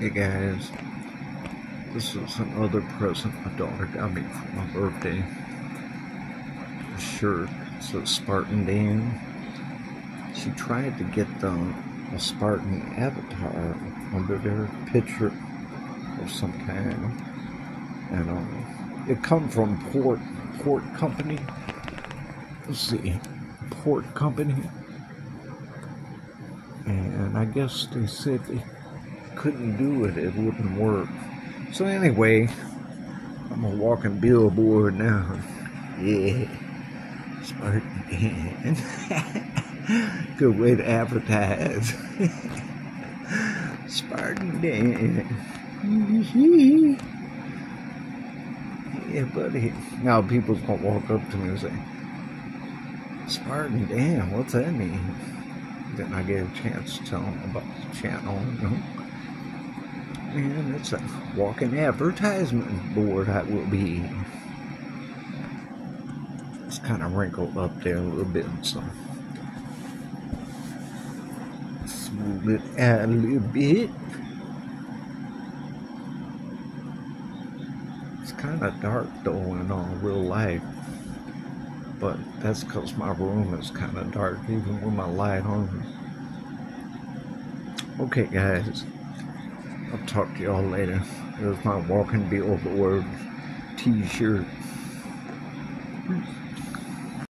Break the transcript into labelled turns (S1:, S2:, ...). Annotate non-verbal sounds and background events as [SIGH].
S1: Hey guys, this is another present my daughter got me for my birthday. A shirt says Spartan Dan. She tried to get the a Spartan avatar under their picture of some kind, and um, it come from Port Port Company. Let's see, Port Company, and I guess they said they couldn't do it, it wouldn't work. So anyway, I'm a walking billboard now. Yeah. Spartan Dan. [LAUGHS] Good way to advertise. [LAUGHS] Spartan Dan. [LAUGHS] yeah, buddy. Now people's gonna walk up to me and say, Spartan Dan, what's that mean? Then I get a chance to tell them about the channel. Man, it's a walking advertisement board I will be. It's kind of wrinkled up there a little bit, so smooth it out a little bit. It's kind of dark though in all real life, but that's because my room is kind of dark even with my light on. Okay, guys. I'll talk to y'all later. There's my walking be billboard t-shirt.